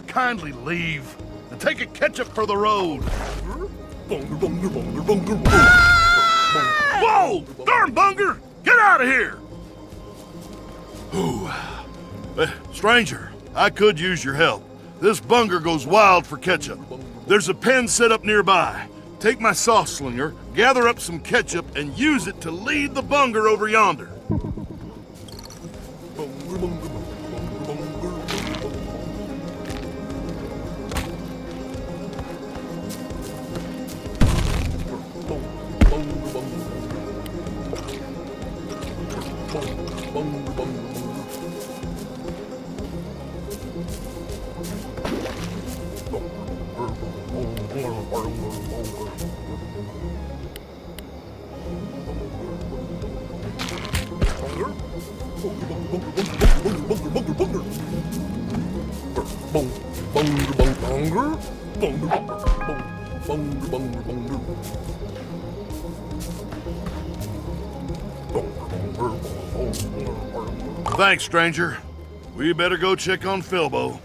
kindly leave and take a ketchup for the road? Whoa! Darn Bunger! Get out of here! Ooh. Eh, stranger, I could use your help. This bunger goes wild for ketchup. There's a pen set up nearby. Take my sauce slinger, gather up some ketchup, and use it to lead the bunger over yonder. bum bum bum Bungle, bungle, bungle, bungle, bungle. Thanks, stranger. We better go check on Filbo.